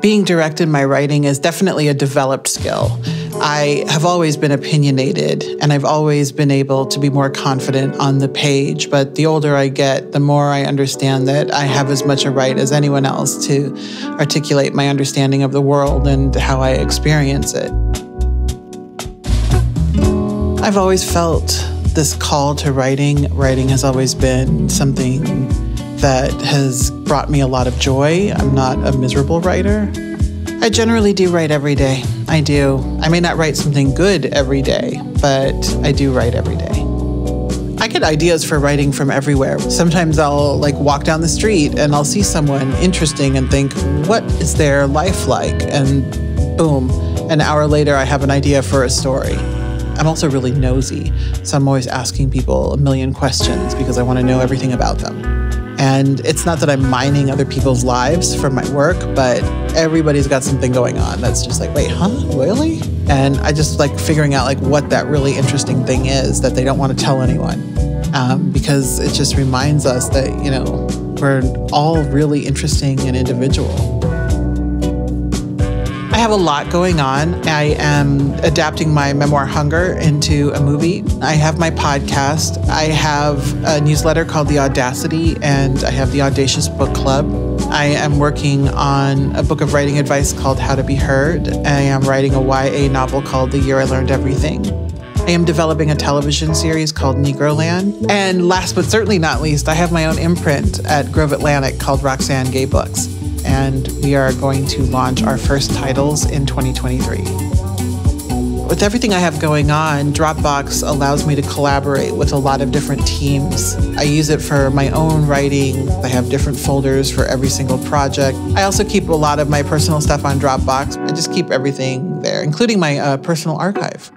Being direct in my writing is definitely a developed skill. I have always been opinionated and I've always been able to be more confident on the page. But the older I get, the more I understand that I have as much a right as anyone else to articulate my understanding of the world and how I experience it. I've always felt this call to writing. Writing has always been something that has brought me a lot of joy. I'm not a miserable writer. I generally do write every day. I do. I may not write something good every day, but I do write every day. I get ideas for writing from everywhere. Sometimes I'll like walk down the street and I'll see someone interesting and think, what is their life like? And boom, an hour later I have an idea for a story. I'm also really nosy, so I'm always asking people a million questions because I want to know everything about them. And it's not that I'm mining other people's lives from my work, but everybody's got something going on that's just like, wait, huh? Really? And I just like figuring out like what that really interesting thing is that they don't want to tell anyone. Um, because it just reminds us that, you know, we're all really interesting and individual. Have a lot going on. I am adapting my memoir Hunger into a movie. I have my podcast. I have a newsletter called The Audacity, and I have the Audacious Book Club. I am working on a book of writing advice called How to Be Heard. I am writing a YA novel called The Year I Learned Everything. I am developing a television series called Negroland. And last but certainly not least, I have my own imprint at Grove Atlantic called Roxane Gay Books and we are going to launch our first titles in 2023. With everything I have going on, Dropbox allows me to collaborate with a lot of different teams. I use it for my own writing. I have different folders for every single project. I also keep a lot of my personal stuff on Dropbox. I just keep everything there, including my uh, personal archive.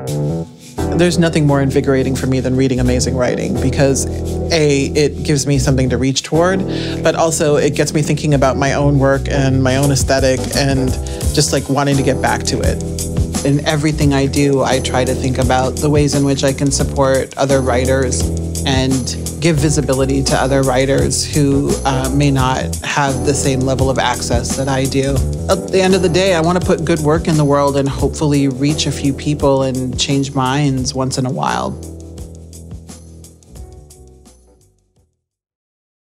There's nothing more invigorating for me than reading amazing writing because A, it gives me something to reach toward, but also it gets me thinking about my own work and my own aesthetic and just like wanting to get back to it. In everything I do, I try to think about the ways in which I can support other writers and give visibility to other writers who uh, may not have the same level of access that I do. At the end of the day, I want to put good work in the world and hopefully reach a few people and change minds once in a while.